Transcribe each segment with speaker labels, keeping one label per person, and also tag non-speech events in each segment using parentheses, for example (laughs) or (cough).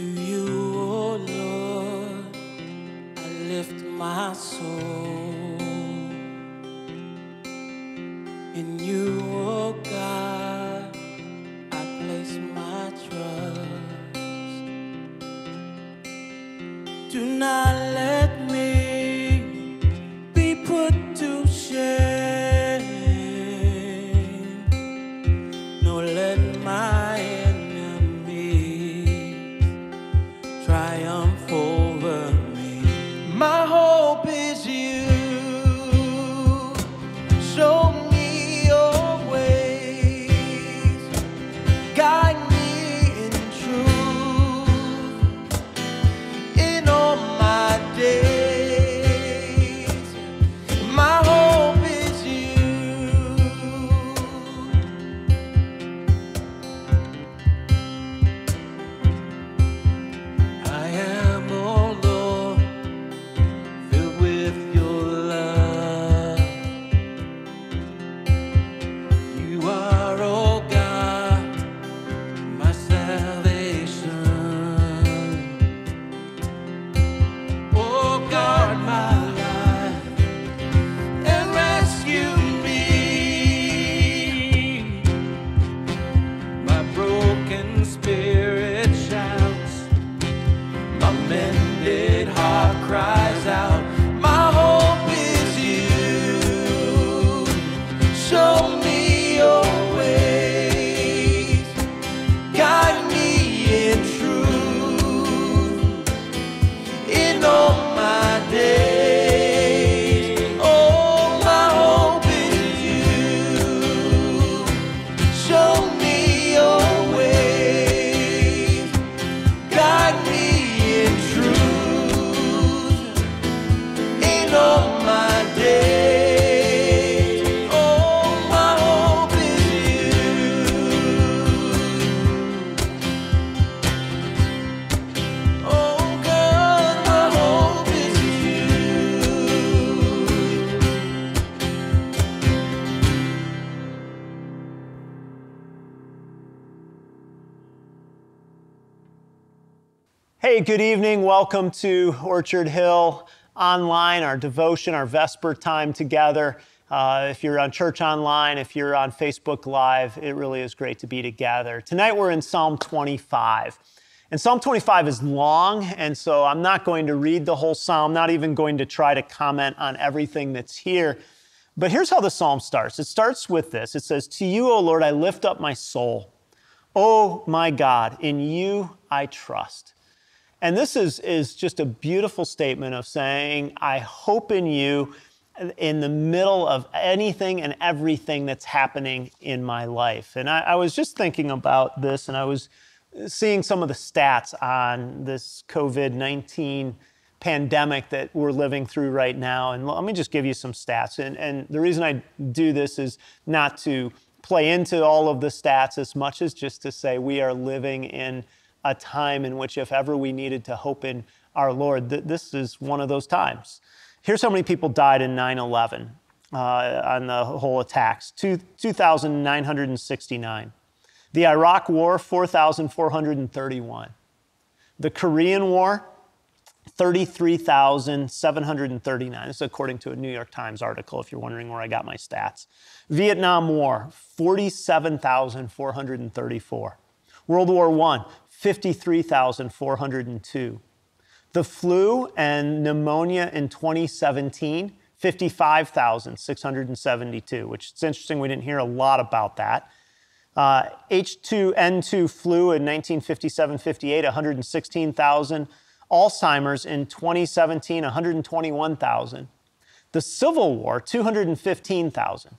Speaker 1: To you, oh Lord, I lift my soul. In you, oh God, I place my trust. Do not let
Speaker 2: Hey, good evening. Welcome to Orchard Hill Online, our devotion, our Vesper time together. Uh, if you're on Church Online, if you're on Facebook Live, it really is great to be together. Tonight we're in Psalm 25. And Psalm 25 is long, and so I'm not going to read the whole psalm, not even going to try to comment on everything that's here. But here's how the psalm starts it starts with this it says, To you, O Lord, I lift up my soul. O my God, in you I trust. And this is, is just a beautiful statement of saying, I hope in you in the middle of anything and everything that's happening in my life. And I, I was just thinking about this and I was seeing some of the stats on this COVID 19 pandemic that we're living through right now. And let me just give you some stats. And, and the reason I do this is not to play into all of the stats as much as just to say we are living in a time in which, if ever we needed to hope in our Lord, th- this is one of those times. Here's how many people died in 9 11 uh, on the whole attacks Two, 2,969. The Iraq War, 4,431. The Korean War, 33,739. This is according to a New York Times article, if you're wondering where I got my stats. Vietnam War, 47,434. World War I, 53,402. The flu and pneumonia in 2017, 55,672, which it's interesting we didn't hear a lot about that. Uh, H2N2 flu in 1957 58, 116,000. Alzheimer's in 2017, 121,000. The Civil War, 215,000.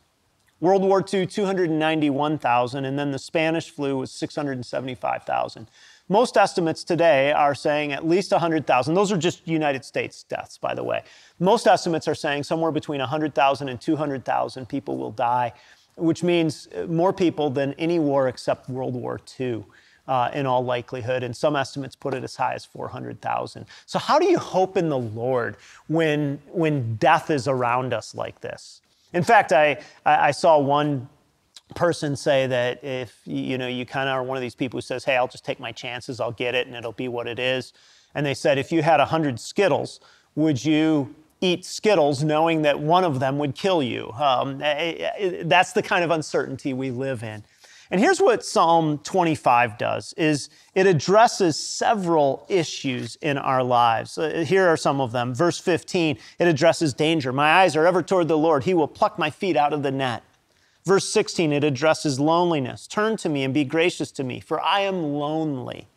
Speaker 2: World War II, 291,000. And then the Spanish flu was 675,000. Most estimates today are saying at least 100,000. Those are just United States deaths, by the way. Most estimates are saying somewhere between 100,000 and 200,000 people will die, which means more people than any war except World War II. Uh, in all likelihood, and some estimates put it as high as 400,000. So, how do you hope in the Lord when, when death is around us like this? In fact, I, I saw one person say that if you know you kind of are one of these people who says, "Hey, I'll just take my chances, I'll get it, and it'll be what it is." And they said, if you had hundred Skittles, would you eat Skittles knowing that one of them would kill you? Um, eh, eh, that's the kind of uncertainty we live in. And here's what Psalm 25 does is it addresses several issues in our lives. Uh, here are some of them. Verse 15, it addresses danger. My eyes are ever toward the Lord. He will pluck my feet out of the net. Verse 16, it addresses loneliness. Turn to me and be gracious to me, for I am lonely.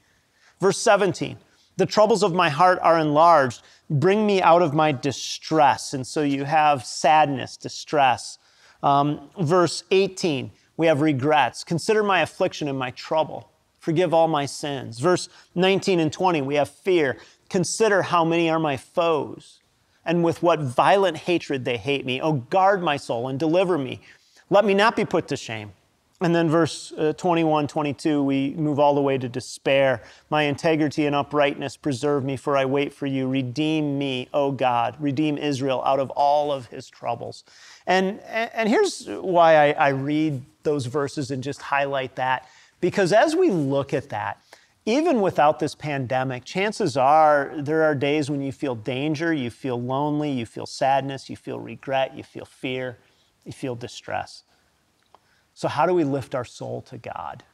Speaker 2: Verse 17, the troubles of my heart are enlarged. Bring me out of my distress. And so you have sadness, distress. Um, verse 18, we have regrets. Consider my affliction and my trouble. Forgive all my sins. Verse 19 and 20, we have fear. Consider how many are my foes, and with what violent hatred they hate me. Oh, guard my soul and deliver me. Let me not be put to shame. And then verse uh, 21, 22, we move all the way to despair. My integrity and uprightness preserve me, for I wait for you. Redeem me, O God. Redeem Israel out of all of his troubles. And, and here's why I, I read those verses and just highlight that. Because as we look at that, even without this pandemic, chances are there are days when you feel danger, you feel lonely, you feel sadness, you feel regret, you feel fear, you feel distress. So, how do we lift our soul to God?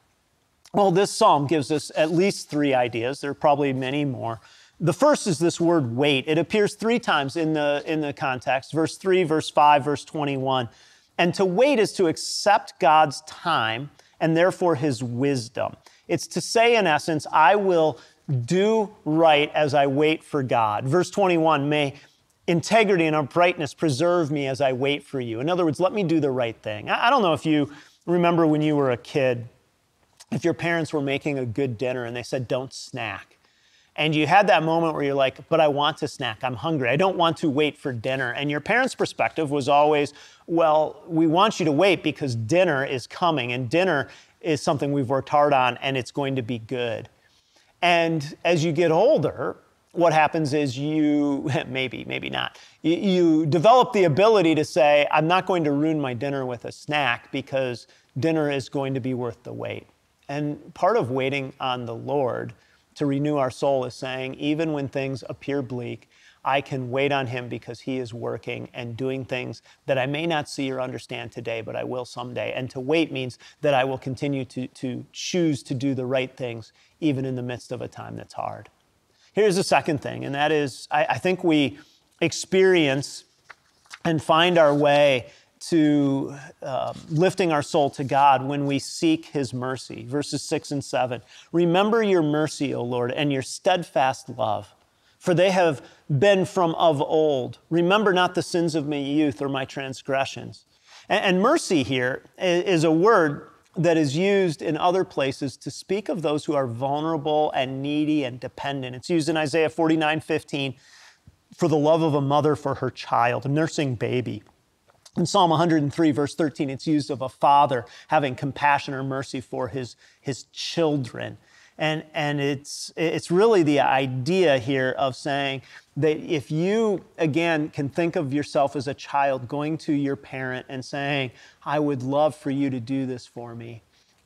Speaker 2: Well, this psalm gives us at least three ideas. There are probably many more. The first is this word wait. It appears three times in the, in the context verse 3, verse 5, verse 21. And to wait is to accept God's time and therefore his wisdom. It's to say, in essence, I will do right as I wait for God. Verse 21 may integrity and uprightness preserve me as I wait for you. In other words, let me do the right thing. I don't know if you remember when you were a kid, if your parents were making a good dinner and they said, don't snack. And you had that moment where you're like, but I want to snack. I'm hungry. I don't want to wait for dinner. And your parents' perspective was always, well, we want you to wait because dinner is coming and dinner is something we've worked hard on and it's going to be good. And as you get older, what happens is you, (laughs) maybe, maybe not, you, develop the ability to say, I'm not going to ruin my dinner with a snack because dinner is going to be worth the wait. And part of waiting on the Lord to renew our soul is saying, even when things appear bleak, I can wait on Him because He is working and doing things that I may not see or understand today, but I will someday. And to wait means that I will continue to, to choose to do the right things, even in the midst of a time that's hard. Here's the second thing, and that is I, I think we experience and find our way to uh, lifting our soul to God when we seek His mercy. Verses 6 and 7. Remember your mercy, O Lord, and your steadfast love, for they have been from of old. Remember not the sins of my youth or my transgressions. And, and mercy here is a word that is used in other places to speak of those who are vulnerable and needy and dependent. It's used in Isaiah 49 15 for the love of a mother for her child, a nursing baby. In Psalm 103, verse 13, it's used of a father having compassion or mercy for his, his children. And, and it's, it's really the idea here of saying that if you, again, can think of yourself as a child going to your parent and saying, I would love for you to do this for me,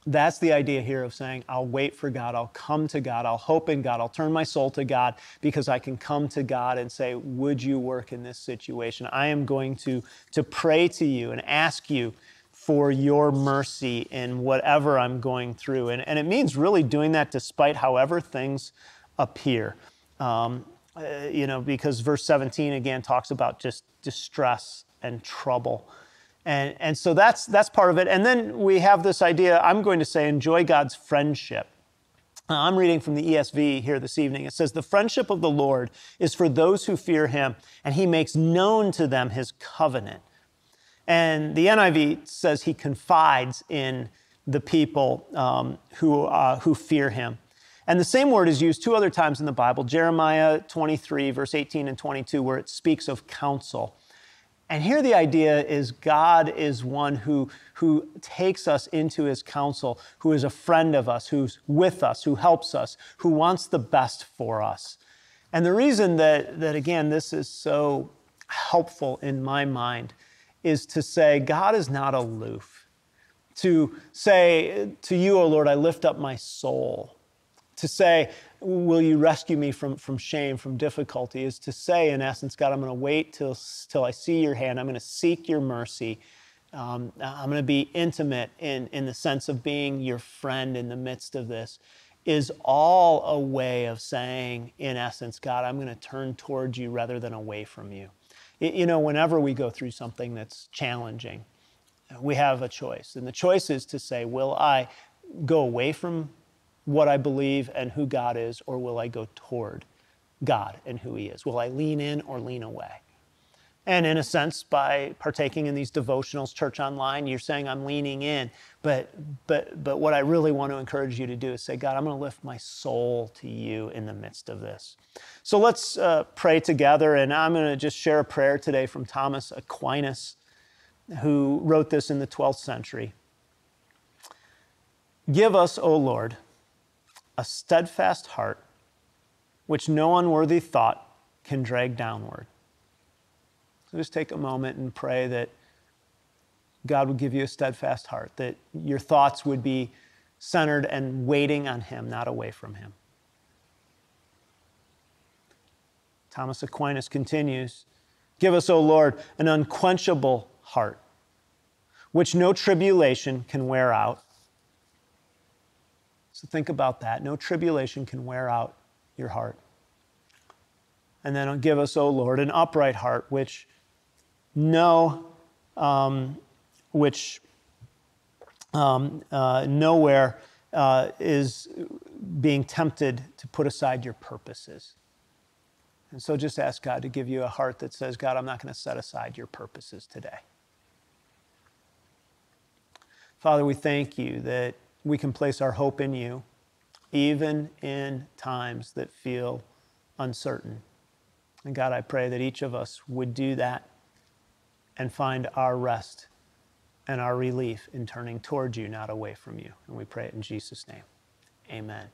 Speaker 2: that's the idea here of saying, I'll wait for God, I'll come to God, I'll hope in God, I'll turn my soul to God because I can come to God and say, Would you work in this situation? I am going to, to pray to you and ask you for your mercy in whatever I'm going through. And, and it means really doing that despite however things appear. Um, uh, you know, because verse 17 again talks about just distress and trouble. And, and so that's, that's part of it. And then we have this idea, I'm going to say, enjoy God's friendship. I'm reading from the ESV here this evening. It says, The friendship of the Lord is for those who fear him, and he makes known to them his covenant. And the NIV says he confides in the people um, who, uh, who fear him. And the same word is used two other times in the Bible Jeremiah 23, verse 18 and 22, where it speaks of counsel. And here the idea is God is one who, who takes us into his counsel, who is a friend of us, who's with us, who helps us, who wants the best for us. And the reason that, that again, this is so helpful in my mind is to say God is not aloof. To say to you, O Lord, I lift up my soul. To say, Will you rescue me from, from shame, from difficulty? Is to say, in essence, God, I'm going to wait till, till I see your hand. I'm going to seek your mercy. Um, I'm going to be intimate in, in the sense of being your friend in the midst of this is all a way of saying, in essence, God, I'm going to turn towards you rather than away from you. You know, whenever we go through something that's challenging, we have a choice. And the choice is to say, will I go away from what I believe and who God is, or will I go toward God and who He is? Will I lean in or lean away? And in a sense, by partaking in these devotionals, church online, you're saying I'm leaning in. But but but what I really want to encourage you to do is say, God, I'm going to lift my soul to you in the midst of this. So let's uh, pray together, and I'm going to just share a prayer today from Thomas Aquinas, who wrote this in the 12th century. Give us, O Lord, a steadfast heart, which no unworthy thought can drag downward so just take a moment and pray that God would give you a steadfast heart, that your thoughts would be centered and waiting on Him, not away from Him. Thomas Aquinas continues Give us, O Lord, an unquenchable heart, which no tribulation can wear out. So think about that. No tribulation can wear out your heart. And then give us, O Lord, an upright heart, which no, um, which um, uh, nowhere uh, is being tempted to put aside your purposes. And so just ask God to give you a heart that says, God, I'm not going to set aside your purposes today. Father, we thank you that we can place our hope in you, even in times that feel uncertain. And God, I pray that each of us would do that and find our rest and our relief in turning towards you, not away from you. And we pray it in Jesus' name. Amen.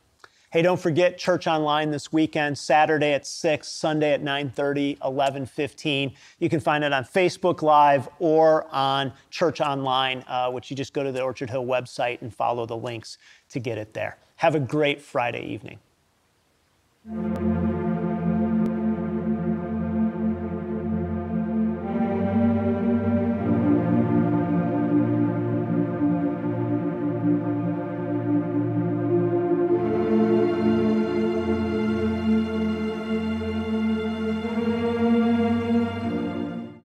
Speaker 2: Hey, don't forget church online this weekend, Saturday at 6, Sunday at 9:30, 11:15. You can find it on Facebook Live or on Church Online, uh, which you just go to the Orchard Hill website and follow the links to get it there. Have a great Friday evening.